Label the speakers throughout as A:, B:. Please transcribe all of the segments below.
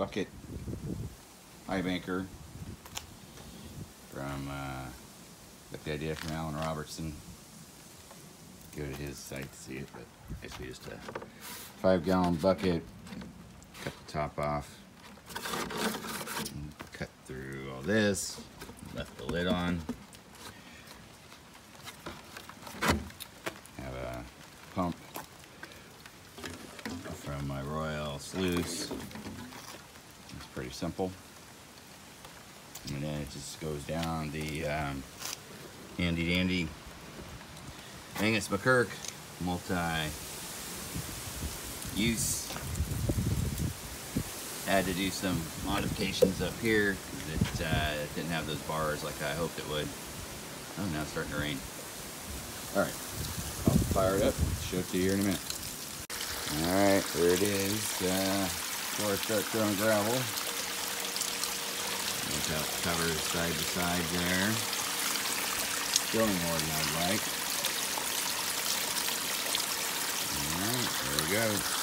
A: bucket high banker from uh, got the idea from Alan Robertson. Go to his site to see it, but basically just a five gallon bucket. Cut the top off. Cut through all this. Left the lid on. Have a pump from my Royal Sluice. Simple. And then it just goes down the um, handy dandy Angus MacKirk multi-use. Had to do some modifications up here that uh, didn't have those bars like I hoped it would. Oh, now it's starting to rain. All right, I'll fire it up. Show it to you here in a minute. All right, there it is. Uh, before I start throwing gravel. Look how it covers side to side there. Still more than I'd like. Alright, there we go.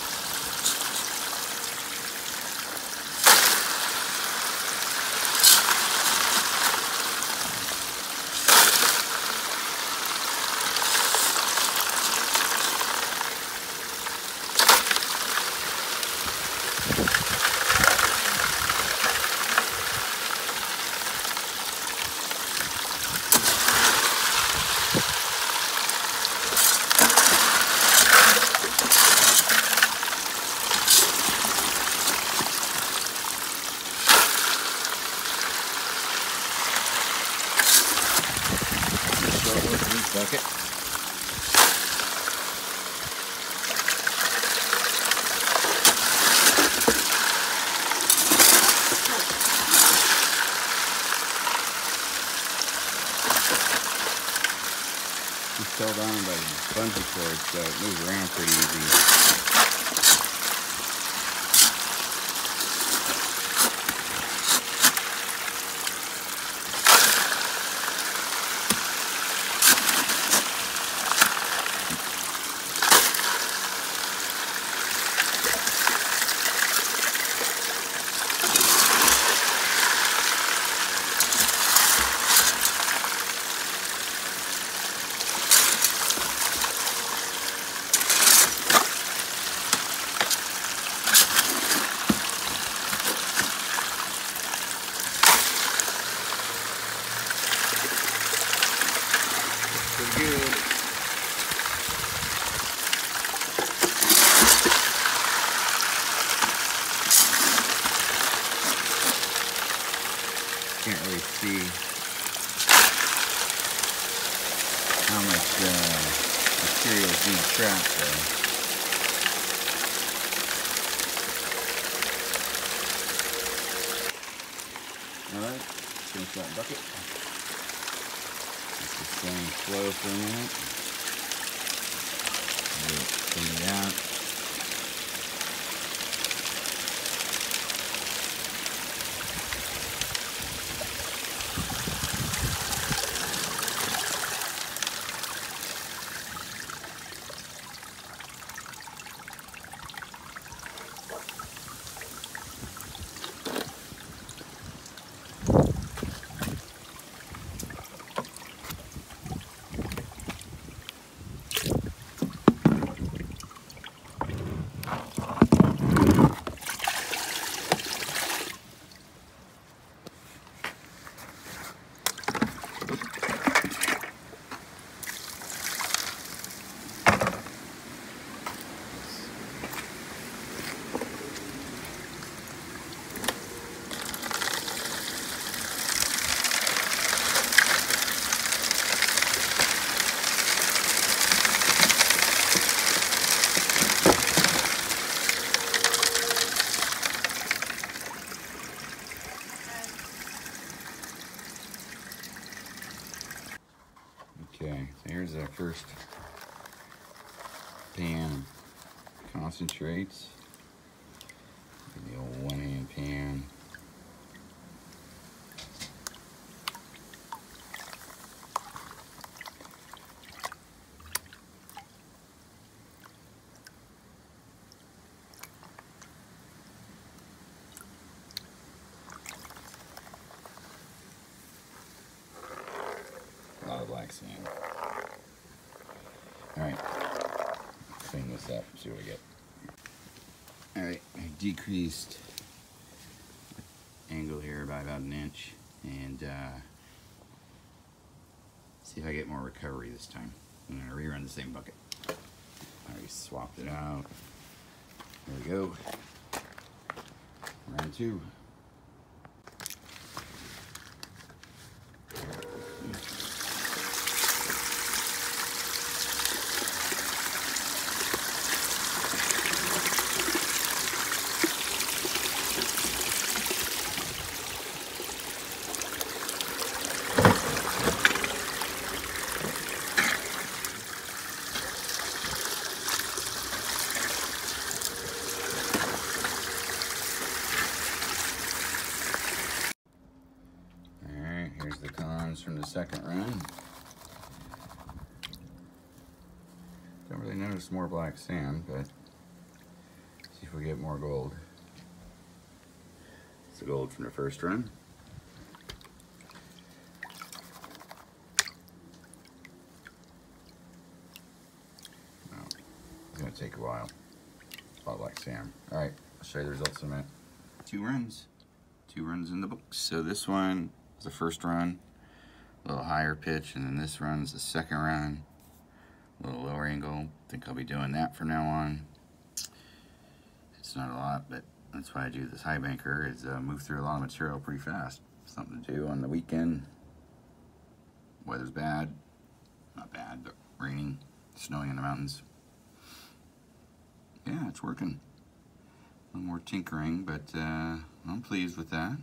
A: Short one for each bucket. It's held on by bungee cords, uh, so it moves around pretty easy. Pretty good. Can't really see how much uh, material is being trapped there. Alright, finish that bucket. Let this thing flow for a minute. Clean it out. concentrates. the old one hand pan. A lot of black sand. All right, clean this up, see what we get. Alright, I decreased angle here by about an inch and uh, see if I get more recovery this time. I'm to rerun the same bucket. I already swapped it out. There we go. Round two. Alright, here's the cons from the second run. Don't really notice more black sand, but see if we get more gold. It's the gold from the first run. It's gonna take a while. A lot like sand. Alright, I'll show you the results in a minute. Two runs. Two runs in the books. So this one was the first run, a little higher pitch, and then this runs the second run, a little lower angle. think I'll be doing that from now on. It's not a lot, but that's why I do this high banker, is uh, move through a lot of material pretty fast. Something to do on the weekend. Weather's bad. Not bad, but raining, snowing in the mountains. Yeah, it's working. A little more tinkering, but uh, I'm pleased with that.